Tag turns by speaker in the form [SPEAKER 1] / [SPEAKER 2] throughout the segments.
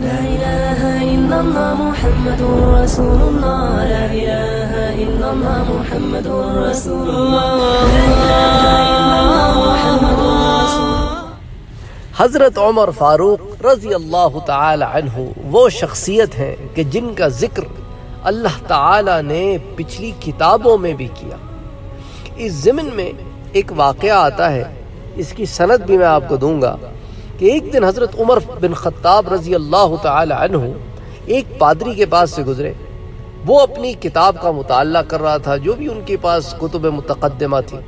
[SPEAKER 1] لا إله إلا الله محمد رسول الله. لا إله إلا الله محمد رسول الله.
[SPEAKER 2] حضرت عمر فاروق رضی اللہ تعالی عنہ وہ شخصیت ہیں کہ جن کا ذکر اللہ تعالی نے پچھلی کتابوں میں بھی کیا۔ اس ضمن میں ایک واقعہ آتا ہے۔ اس کی سند بھی میں آپ کو دوں گا۔ کہ ایک دن حضرت عمر بن خطاب رضی اللہ تعالی عنہ ایک پادری کے پاس سے گزرے۔ وہ اپنی کتاب کا مطالعہ کر رہا تھا، جو بھی ان کے پاس کتب متقدمہ تھی۔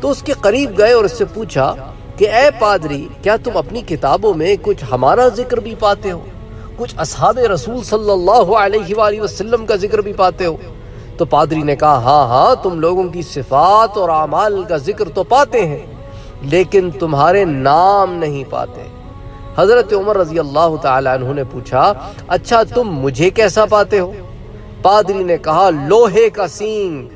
[SPEAKER 2] تو اس کے قریب گئے اور اس سے پوچھا کہ، اے پادری، کیا تم اپنی کتابوں میں کچھ ہمارا ذکر بھی پاتے ہو؟ کچھ اصحاب رسول صلی اللہ علیہ وآلہ وسلم کا ذکر بھی پاتے ہو؟ تو پادری نے کہا ہاں ہاں تم لوگوں کی صفات اور اعمال کا ذکر تو پاتے ہیں۔ لیکن تمہارے نام نہیں پاتے۔ حضرت عمر رضی اللہ تعالی عنہ نے پوچھا اچھا تم مجھے کیسا پاتے ہو؟ پادری نے کہا، لوہے کا سینگ۔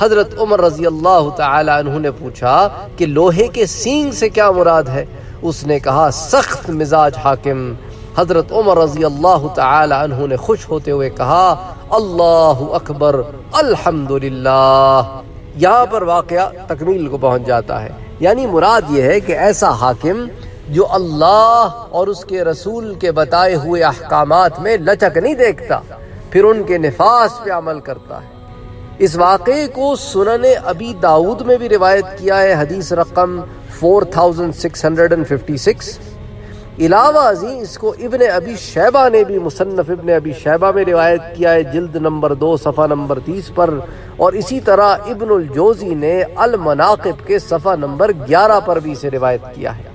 [SPEAKER 2] حضرت عمر رضی اللہ تعالی عنہ نے پوچھا کہ لوہے کے سینگ سے کیا مراد ہے؟ اس نے کہا، سخت مزاج حاکم۔ حضرت عمر رضی اللہ تعالی عنہ نے خوش ہوتے ہوئے کہا، اللہ اکبر، الحمدللہ۔ یہاں پر واقعہ تکمیل کو پہنچ جاتا ہے۔ یعنی مراد یہ ہے کہ ایسا حاکم جو اللہ اور اس کے رسول کے بتائے ہوئے احکامات میں لچک نہیں دیکھتا، پھر ان کے نفاذ پہ عمل کرتا ہے۔ اس واقعے کو سنن ابی داود میں بھی روایت کیا ہے، حدیث رقم 4656 علاوہ ازیں اس کو ابن ابی شیبہ نے بھی، مصنف ابن ابی شیبہ میں روایت کیا ہے، جلد نمبر دو، صفحہ نمبر تیس پر۔ اور اسی طرح ابن الجوزی نے المناقب کے صفحہ نمبر گیارہ پر بھی اسے روایت کیا ہے۔